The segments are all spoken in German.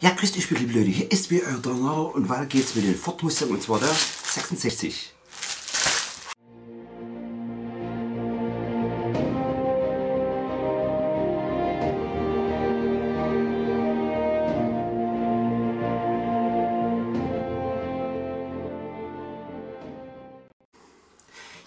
Ja, grüßt euch, liebe Leute. Hier ist wieder euer Donner und weiter geht's mit den Ford Mustang und zwar der 66.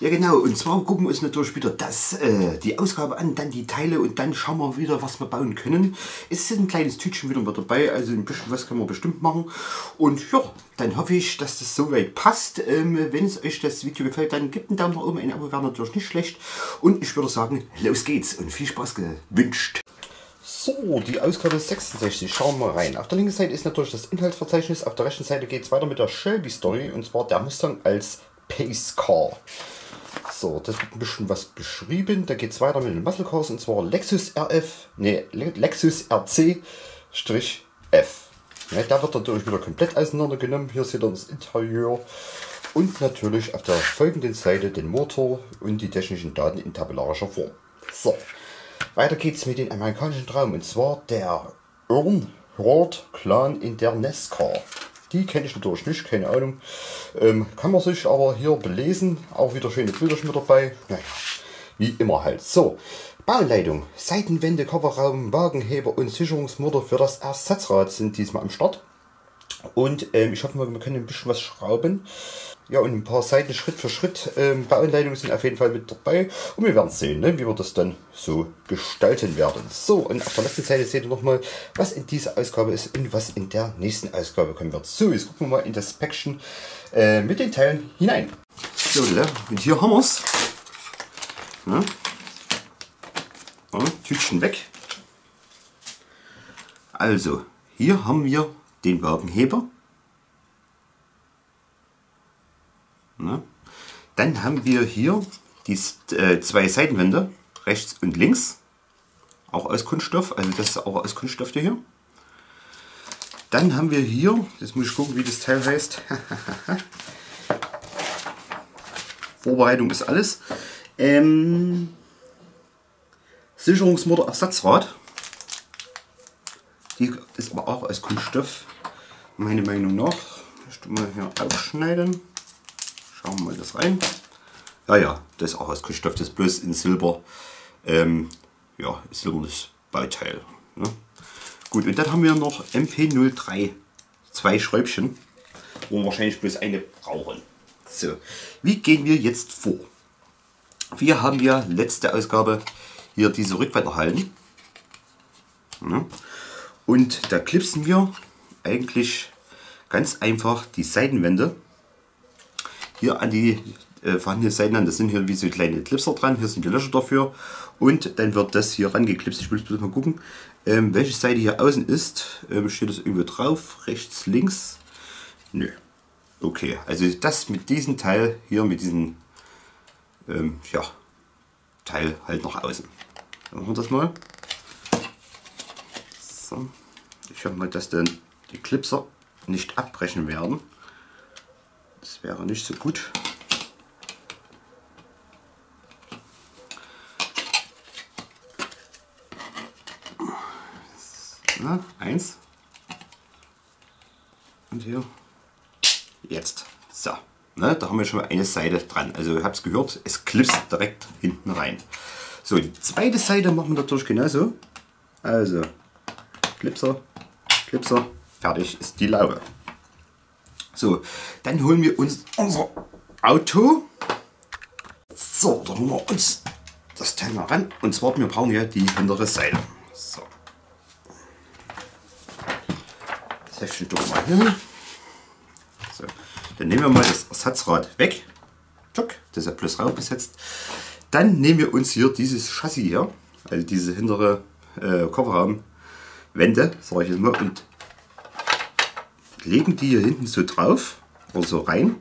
Ja genau, und zwar gucken wir uns natürlich wieder das, äh, die Ausgabe an, dann die Teile und dann schauen wir wieder, was wir bauen können. Es ist ein kleines Tütchen wieder mit dabei, also ein bisschen was können wir bestimmt machen. Und ja, dann hoffe ich, dass das soweit passt. Ähm, wenn es euch das Video gefällt, dann gebt einen Daumen nach oben, ein Abo wäre natürlich nicht schlecht. Und ich würde sagen, los geht's und viel Spaß gewünscht. So, die Ausgabe 66, schauen wir rein. Auf der linken Seite ist natürlich das Inhaltsverzeichnis, auf der rechten Seite geht es weiter mit der Shelby Story und zwar der Mustang als Pace Car. So, das wird ein bisschen was beschrieben. Da geht es weiter mit den Muscle Cars und zwar Lexus RF, nee, Lexus RC-F. Ja, da wird natürlich wieder komplett auseinandergenommen. Hier seht ihr das Interieur und natürlich auf der folgenden Seite den Motor und die technischen Daten in tabellarischer Form. So, weiter geht's mit dem amerikanischen Traum und zwar der Earnhardt Clan in der NASCAR. Die kenne ich natürlich nicht, keine Ahnung. Ähm, kann man sich aber hier belesen. Auch wieder schöne Bilder mit dabei. Naja, wie immer halt. So, Bauleitung, Seitenwände, Kofferraum, Wagenheber und Sicherungsmotor für das Ersatzrad sind diesmal am Start. Und ähm, ich hoffe mal, wir können ein bisschen was schrauben. Ja, und ein paar Seiten Schritt für Schritt ähm, Bauanleitungen sind auf jeden Fall mit dabei. Und wir werden sehen, ne, wie wir das dann so gestalten werden. So, und auf der letzten Seite seht ihr nochmal, was in dieser Ausgabe ist und was in der nächsten Ausgabe kommen wird. So, jetzt gucken wir mal in das Päckchen äh, mit den Teilen hinein. So, und hier haben wir es. Ja. Ja, Tütchen weg. Also, hier haben wir den Wagenheber. Ne? Dann haben wir hier die äh, zwei Seitenwände, rechts und links. Auch aus Kunststoff, also das ist auch aus Kunststoff hier. Dann haben wir hier, jetzt muss ich gucken, wie das Teil heißt. Vorbereitung ist alles. Ähm, Sicherungsmotor Ersatzrad. Die ist aber auch aus Kunststoff, meine Meinung nach. Ich mal hier aufschneiden. Schauen wir mal das rein. Ja, ja, das ist auch aus Kunststoff, das ist bloß in Silber. Ähm, ja, silbernes Bauteil. Ne? Gut, und dann haben wir noch MP03, zwei Schräubchen, wo wir wahrscheinlich bloß eine brauchen. So, wie gehen wir jetzt vor? Wir haben ja letzte Ausgabe hier diese Rückwand erhalten. Ne? Und da klipsen wir eigentlich ganz einfach die Seitenwände hier an die äh, vorhandenen Seiten an. Das sind hier wie so kleine Clipser dran. Hier sind die Löcher dafür. Und dann wird das hier rangeklipst. Ich will bloß mal gucken, ähm, welche Seite hier außen ist. Ähm, steht das irgendwo drauf? Rechts, links? Nö. Okay, also das mit diesem Teil hier, mit diesem ähm, ja, Teil halt nach außen. Dann machen wir das mal. So. Ich hoffe mal, dass dann die Clipser nicht abbrechen werden. Das wäre nicht so gut. Na, eins. Und hier. Jetzt. So. Ne, da haben wir schon mal eine Seite dran. Also ihr habt es gehört, es klipst direkt hinten rein. So, die zweite Seite machen wir natürlich genauso. Also, Clipser, Clipser, fertig ist die Laube. So, dann holen wir uns unser Auto. So, da holen wir uns das Teil mal ran. Und zwar, wir brauchen ja die hintere Seite. So. Das tun wir mal hin. So, dann nehmen wir mal das Ersatzrad weg. Tuck, das ist ja bloß raufgesetzt. Dann nehmen wir uns hier dieses Chassis hier, also diese hintere äh, Kofferraumwände, sage ich jetzt mal, und legen die hier hinten so drauf oder so rein,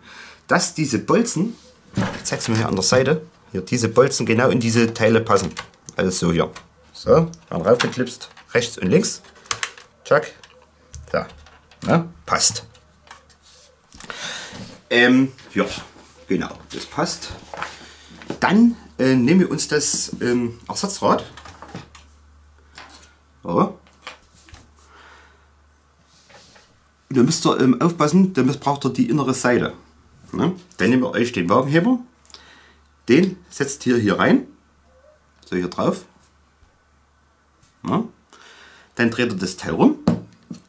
dass diese Bolzen, ich zeige es mal hier an der Seite, hier diese Bolzen genau in diese Teile passen. Also so hier. So, werden raufgeklipst, rechts und links. Zack. Da. Na, passt. Ähm, ja, genau, das passt. Dann äh, nehmen wir uns das ähm, Ersatzrad. So. Und da müsst ihr ähm, aufpassen, dann braucht ihr die innere Seite. Ne? Dann nehmt ihr euch den Wagenheber, den setzt ihr hier rein, so hier drauf. Ne? Dann dreht ihr das Teil rum,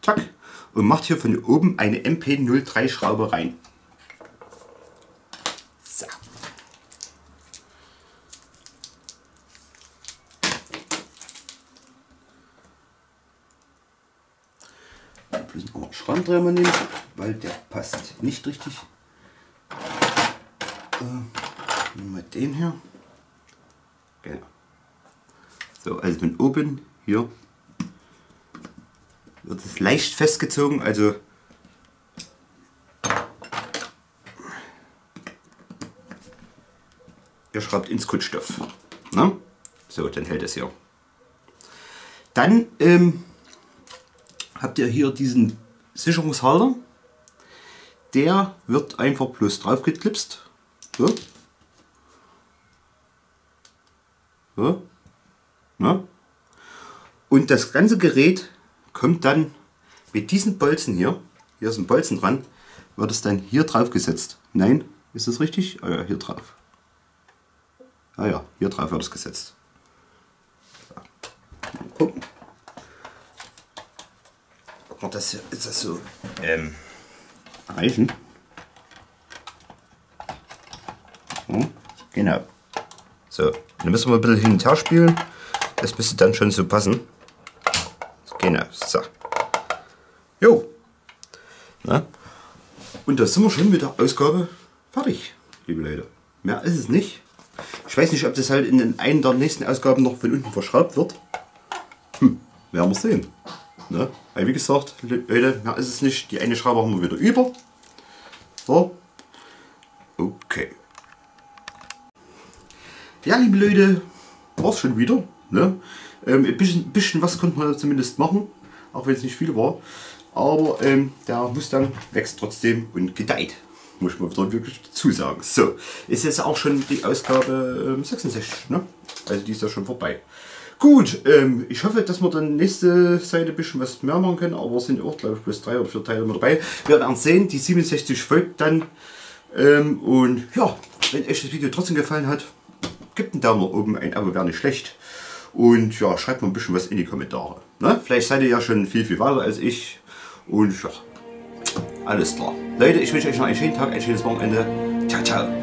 zack, und macht hier von oben eine MP03 Schraube rein. Noch einen Schraubendreher nehmen, weil der passt nicht richtig. Äh, nehmen wir den hier. Genau. So, also von oben hier wird es leicht festgezogen, also ihr schraubt ins Kunststoff. Ne? So, dann hält es hier. Dann ähm, habt ihr hier diesen Sicherungshalter. Der wird einfach bloß drauf geklipst. So. So. Ne? Und das ganze Gerät kommt dann mit diesen Bolzen hier, hier ist ein Bolzen dran, wird es dann hier drauf gesetzt. Nein, ist das richtig? Ah ja, hier drauf. Ah ja, hier drauf wird es gesetzt. Mal gucken. Ob das ist das so ähm, reichen? Hm, genau. So, dann müssen wir ein bisschen hin und her spielen. Das müsste dann schon so passen. Genau, so. Jo. Na? Und da sind wir schon mit der Ausgabe fertig, liebe Leute. Mehr ist es nicht. Ich weiß nicht, ob das halt in den einen der nächsten Ausgaben noch von unten verschraubt wird. Hm, werden wir sehen. Ne? Weil wie gesagt, Leute, mehr ist es nicht. Die eine Schraube haben wir wieder über. So. Okay. Ja, liebe Leute, war es schon wieder. Ne? Ähm, ein bisschen, bisschen was konnte man zumindest machen, auch wenn es nicht viel war. Aber ähm, der Mustang wächst trotzdem und gedeiht, muss man wieder wirklich dazu sagen. So, ist jetzt auch schon die Ausgabe ähm, 66, ne? also die ist ja schon vorbei. Gut, ähm, ich hoffe, dass wir dann nächste Seite ein bisschen was mehr machen können, aber es sind auch, glaube ich, bloß drei oder vier Teile mit dabei. Wir werden sehen, die 67 folgt dann. Ähm, und ja, wenn euch das Video trotzdem gefallen hat, gebt einen Daumen nach oben, ein Abo wäre nicht schlecht. Und ja, schreibt mal ein bisschen was in die Kommentare. Ne? Vielleicht seid ihr ja schon viel, viel weiter als ich. Und ja, alles klar. Leute, ich wünsche euch noch einen schönen Tag, ein schönes Wochenende. Ciao, ciao.